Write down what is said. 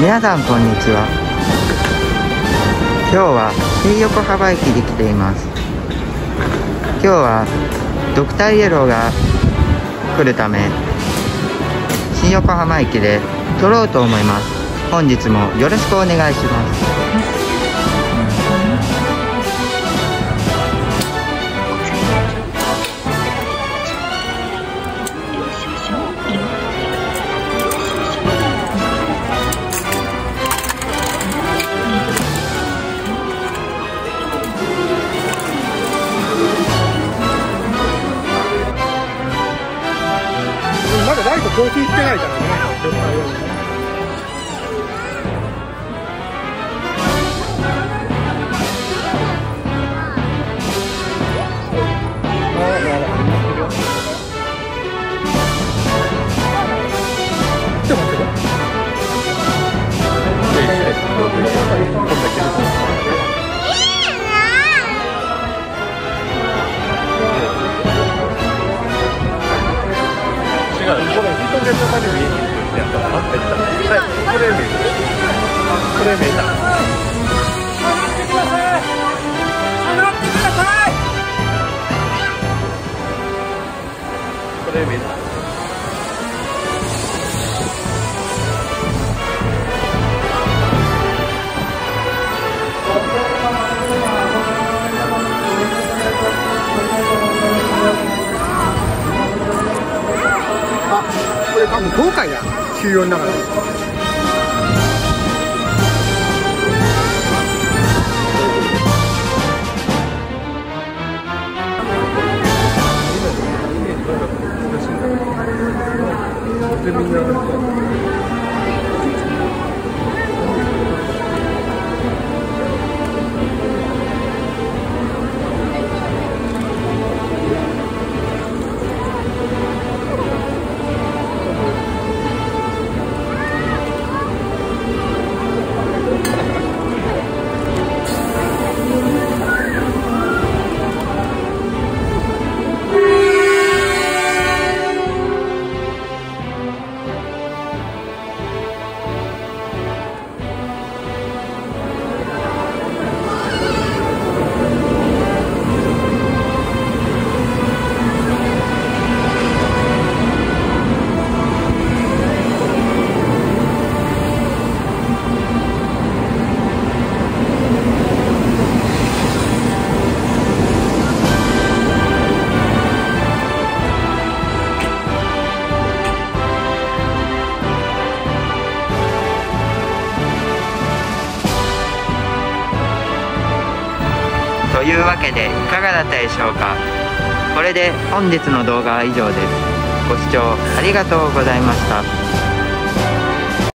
皆さんこんにちは。今日は新横浜駅に来ています。今日はドクターイエローが来るため新横浜駅で撮ろうと思います。本日もよろしくお願いします。まだライト更新してないからね、ドクターイエローねちょっと待ってゲットカニ見えに行くってやったら、あって、はい、これ見えた。これ見えた。これ見えた。これ多分今回だ。休養の中で。で、みんな、いうわけでいかがだったでしょうか。これで本日の動画は以上です。ご視聴ありがとうございました。